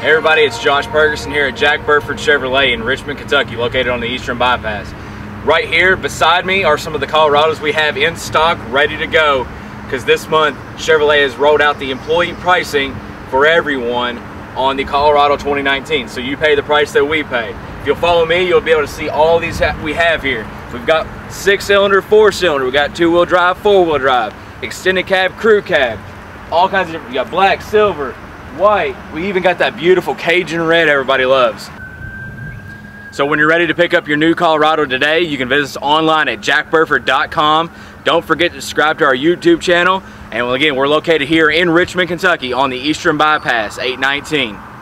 Hey everybody, it's Josh Ferguson here at Jack Burford Chevrolet in Richmond, Kentucky, located on the Eastern Bypass. Right here beside me are some of the Colorados we have in stock, ready to go, because this month Chevrolet has rolled out the employee pricing for everyone on the Colorado 2019. So you pay the price that we pay. If you'll follow me, you'll be able to see all these we have here. We've got six cylinder, four cylinder, we've got two wheel drive, four wheel drive, extended cab, crew cab, all kinds of different, you got black, silver, white. We even got that beautiful Cajun red everybody loves. So when you're ready to pick up your new Colorado today, you can visit us online at jackburford.com. Don't forget to subscribe to our YouTube channel. And again, we're located here in Richmond, Kentucky on the Eastern Bypass, 819.